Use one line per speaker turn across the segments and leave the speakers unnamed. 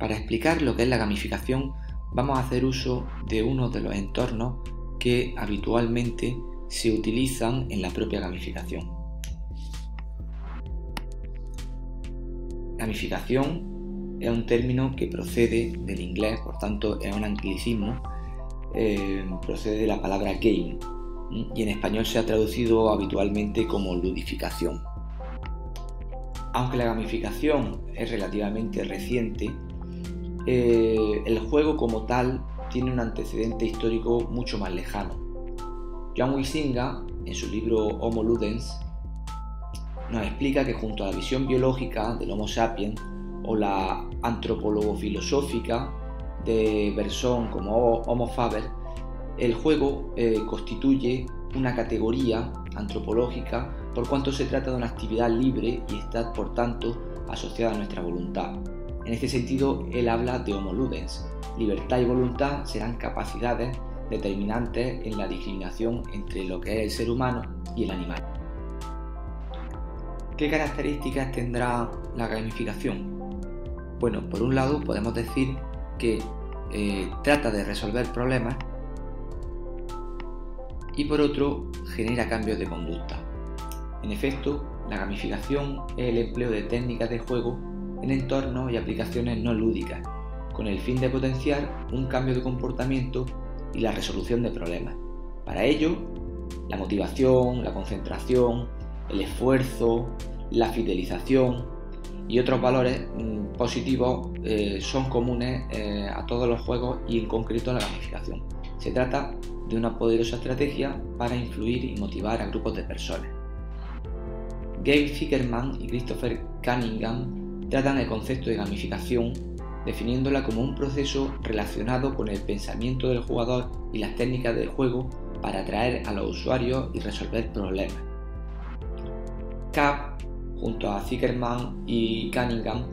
Para explicar lo que es la gamificación, vamos a hacer uso de uno de los entornos que habitualmente se utilizan en la propia gamificación. Gamificación es un término que procede del inglés, por tanto es un anglicismo, eh, procede de la palabra game y en español se ha traducido habitualmente como ludificación. Aunque la gamificación es relativamente reciente, eh, el juego como tal tiene un antecedente histórico mucho más lejano. John Huizinga, en su libro Homo Ludens, nos explica que junto a la visión biológica del Homo sapiens o la antropólogo filosófica de Bergson como Homo faber, el juego eh, constituye una categoría antropológica por cuanto se trata de una actividad libre y está por tanto asociada a nuestra voluntad. En este sentido, él habla de homo ludens. Libertad y voluntad serán capacidades determinantes en la discriminación entre lo que es el ser humano y el animal. ¿Qué características tendrá la gamificación? Bueno, por un lado podemos decir que eh, trata de resolver problemas y por otro genera cambios de conducta. En efecto, la gamificación es el empleo de técnicas de juego en entornos y aplicaciones no lúdicas, con el fin de potenciar un cambio de comportamiento y la resolución de problemas. Para ello, la motivación, la concentración, el esfuerzo, la fidelización y otros valores mm, positivos eh, son comunes eh, a todos los juegos y en concreto a la gamificación. Se trata de una poderosa estrategia para influir y motivar a grupos de personas. Gabe Zickerman y Christopher Cunningham tratan el concepto de gamificación definiéndola como un proceso relacionado con el pensamiento del jugador y las técnicas del juego para atraer a los usuarios y resolver problemas. Cap, junto a Zickerman y Cunningham,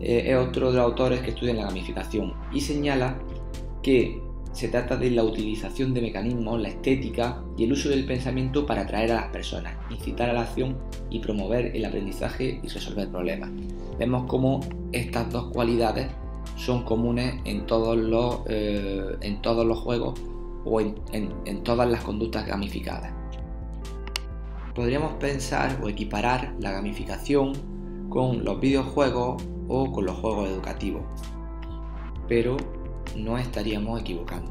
eh, es otro de los autores que estudian la gamificación y señala que se trata de la utilización de mecanismos, la estética y el uso del pensamiento para atraer a las personas, incitar a la acción y promover el aprendizaje y resolver problemas. Vemos cómo estas dos cualidades son comunes en todos los, eh, en todos los juegos o en, en todas las conductas gamificadas. Podríamos pensar o equiparar la gamificación con los videojuegos o con los juegos educativos, pero no estaríamos equivocando.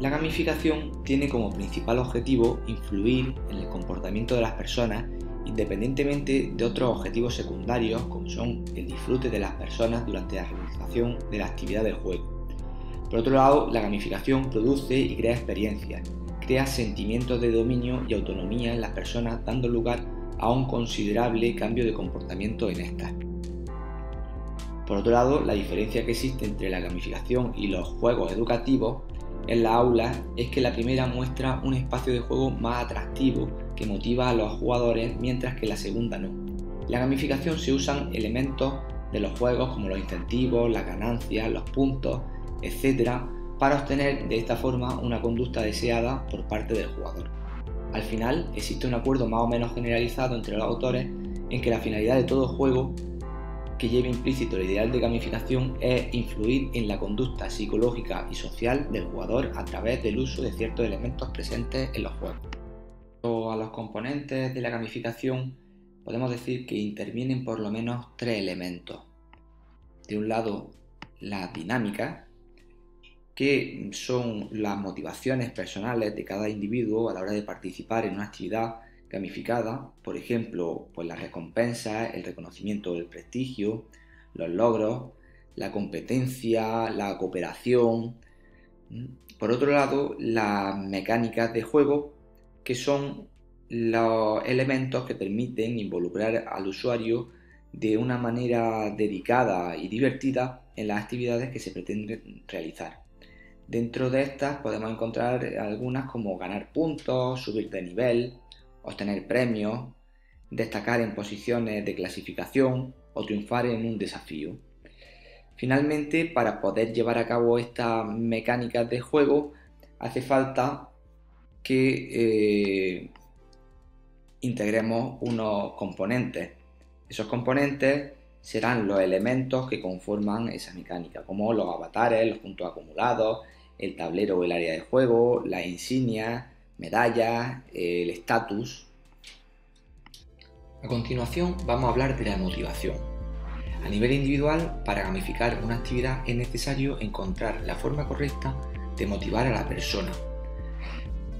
La gamificación tiene como principal objetivo influir en el comportamiento de las personas independientemente de otros objetivos secundarios como son el disfrute de las personas durante la realización de la actividad del juego. Por otro lado, la gamificación produce y crea experiencias, crea sentimientos de dominio y autonomía en las personas dando lugar a un considerable cambio de comportamiento en estas. Por otro lado, la diferencia que existe entre la gamificación y los juegos educativos en la aula es que la primera muestra un espacio de juego más atractivo que motiva a los jugadores mientras que la segunda no. La gamificación se usan elementos de los juegos como los incentivos, las ganancias, los puntos, etc. para obtener de esta forma una conducta deseada por parte del jugador. Al final existe un acuerdo más o menos generalizado entre los autores en que la finalidad de todo juego que lleva implícito el ideal de gamificación es influir en la conducta psicológica y social del jugador a través del uso de ciertos elementos presentes en los juegos. A los componentes de la gamificación podemos decir que intervienen por lo menos tres elementos. De un lado, la dinámica, que son las motivaciones personales de cada individuo a la hora de participar en una actividad gamificada, por ejemplo, pues las recompensas, el reconocimiento del prestigio, los logros, la competencia, la cooperación. Por otro lado, las mecánicas de juego, que son los elementos que permiten involucrar al usuario de una manera dedicada y divertida en las actividades que se pretenden realizar. Dentro de estas podemos encontrar algunas como ganar puntos, subir de nivel, obtener premios, destacar en posiciones de clasificación o triunfar en un desafío. Finalmente, para poder llevar a cabo estas mecánicas de juego, hace falta que eh, integremos unos componentes. Esos componentes serán los elementos que conforman esa mecánica, como los avatares, los puntos acumulados, el tablero o el área de juego, las insignias, medallas, el estatus. A continuación vamos a hablar de la motivación. A nivel individual, para gamificar una actividad es necesario encontrar la forma correcta de motivar a la persona.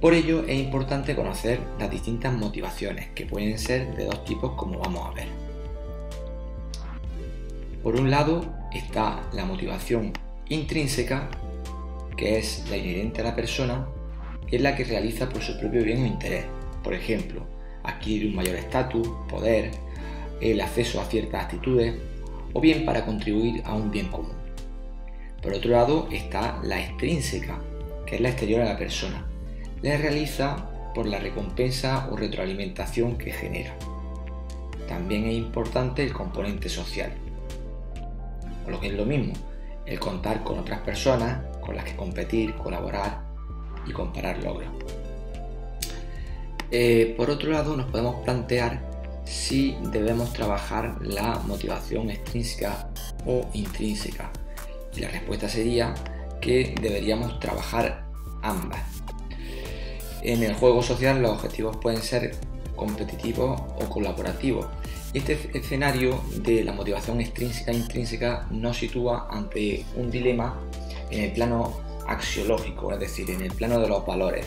Por ello es importante conocer las distintas motivaciones, que pueden ser de dos tipos como vamos a ver. Por un lado está la motivación intrínseca, que es la inherente a la persona, es la que realiza por su propio bien o interés. Por ejemplo, adquirir un mayor estatus, poder, el acceso a ciertas actitudes o bien para contribuir a un bien común. Por otro lado está la extrínseca, que es la exterior a la persona. La realiza por la recompensa o retroalimentación que genera. También es importante el componente social, o lo que es lo mismo, el contar con otras personas con las que competir, colaborar y comparar logros. Eh, por otro lado, nos podemos plantear si debemos trabajar la motivación extrínseca o intrínseca. Y la respuesta sería que deberíamos trabajar ambas. En el juego social los objetivos pueden ser competitivos o colaborativos. Este escenario de la motivación extrínseca e intrínseca nos sitúa ante un dilema en el plano axiológico, es decir, en el plano de los valores.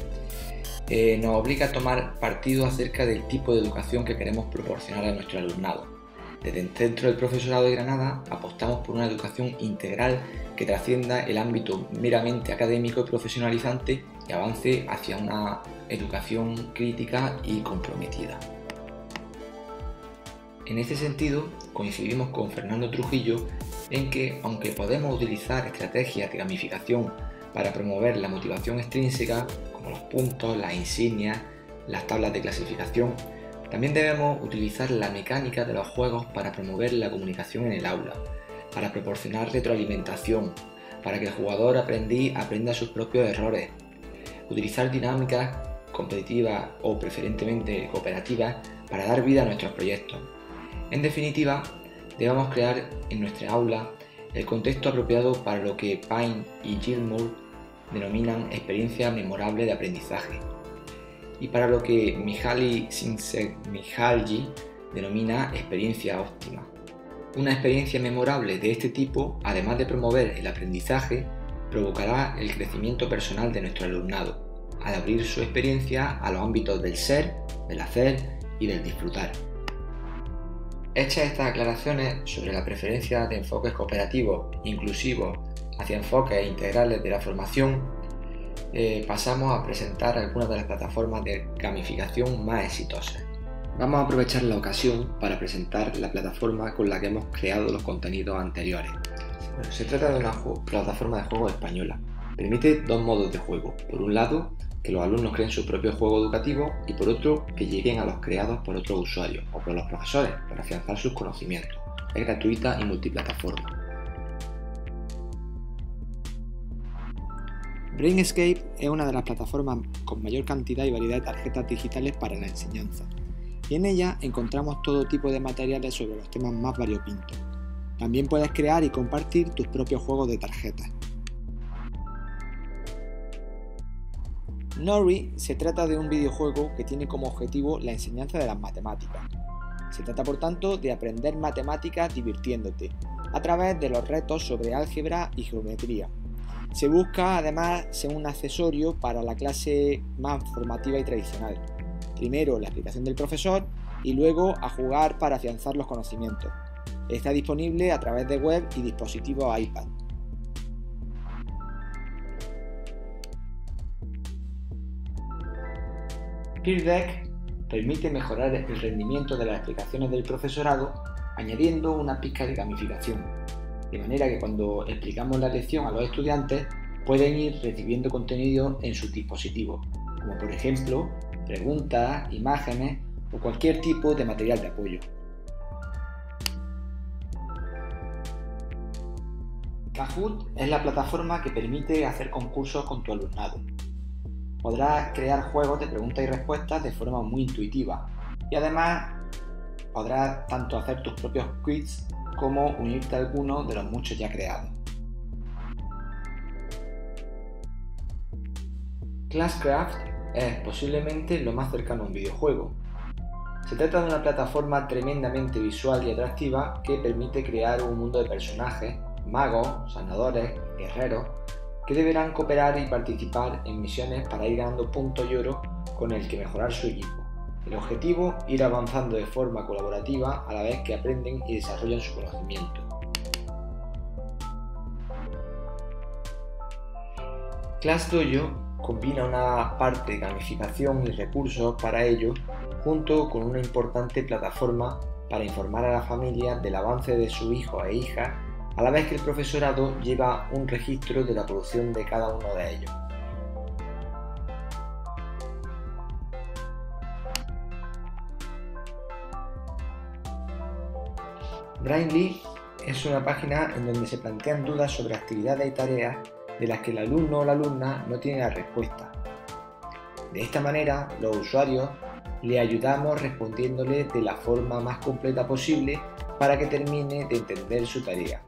Eh, nos obliga a tomar partido acerca del tipo de educación que queremos proporcionar a nuestro alumnado. Desde el Centro del Profesorado de Granada apostamos por una educación integral que trascienda el ámbito meramente académico y profesionalizante y avance hacia una educación crítica y comprometida. En este sentido, coincidimos con Fernando Trujillo en que, aunque podemos utilizar estrategias de gamificación para promover la motivación extrínseca, como los puntos, las insignias, las tablas de clasificación, también debemos utilizar la mecánica de los juegos para promover la comunicación en el aula, para proporcionar retroalimentación, para que el jugador aprendiz aprenda sus propios errores, utilizar dinámicas competitivas o preferentemente cooperativas para dar vida a nuestros proyectos. En definitiva, debemos crear en nuestra aula el contexto apropiado para lo que Pine y Gilmour denominan experiencia memorable de aprendizaje y para lo que Mihaly Csikszentmihalyi denomina experiencia óptima. Una experiencia memorable de este tipo, además de promover el aprendizaje, provocará el crecimiento personal de nuestro alumnado, al abrir su experiencia a los ámbitos del ser, del hacer y del disfrutar. Hechas estas aclaraciones sobre la preferencia de enfoques cooperativos, inclusivos, hacia enfoques integrales de la formación, eh, pasamos a presentar algunas de las plataformas de gamificación más exitosas. Vamos a aprovechar la ocasión para presentar la plataforma con la que hemos creado los contenidos anteriores. se trata de una plataforma de juego española. Permite dos modos de juego. Por un lado, que los alumnos creen su propio juego educativo y por otro que lleguen a los creados por otros usuarios o por los profesores para afianzar sus conocimientos. Es gratuita y multiplataforma.
Brainscape es una de las plataformas con mayor cantidad y variedad de tarjetas digitales para la enseñanza, y en ella encontramos todo tipo de materiales sobre los temas más variopintos. También puedes crear y compartir tus propios juegos de tarjetas. Nori se trata de un videojuego que tiene como objetivo la enseñanza de las matemáticas. Se trata por tanto de aprender matemáticas divirtiéndote, a través de los retos sobre álgebra y geometría. Se busca además ser un accesorio para la clase más formativa y tradicional. Primero la explicación del profesor y luego a jugar para afianzar los conocimientos. Está disponible a través de web y dispositivos iPad. PeerDeck permite mejorar el rendimiento de las explicaciones del profesorado añadiendo una pizca de gamificación, de manera que cuando explicamos la lección a los estudiantes pueden ir recibiendo contenido en sus dispositivos, como por ejemplo preguntas, imágenes o cualquier tipo de material de apoyo. Kahoot es la plataforma que permite hacer concursos con tu alumnado podrás crear juegos de preguntas y respuestas de forma muy intuitiva y además podrás tanto hacer tus propios quiz como unirte a alguno de los muchos ya creados. Classcraft es posiblemente lo más cercano a un videojuego. Se trata de una plataforma tremendamente visual y atractiva que permite crear un mundo de personajes, magos, sanadores, guerreros, que deberán cooperar y participar en misiones para ir ganando puntos y oro con el que mejorar su equipo. El objetivo, ir avanzando de forma colaborativa a la vez que aprenden y desarrollan su conocimiento. Class combina una parte de gamificación y recursos para ello junto con una importante plataforma para informar a la familia del avance de su hijo e hija, a la vez que el profesorado lleva un registro de la producción de cada uno de ellos. Brainly es una página en donde se plantean dudas sobre actividades y tareas de las que el alumno o la alumna no tiene la respuesta. De esta manera, los usuarios le ayudamos respondiéndole de la forma más completa posible para que termine de entender su tarea.